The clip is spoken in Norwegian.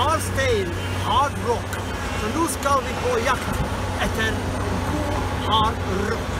hardstein, hard rock. Så nå skal vi på jakt etter god hard rock.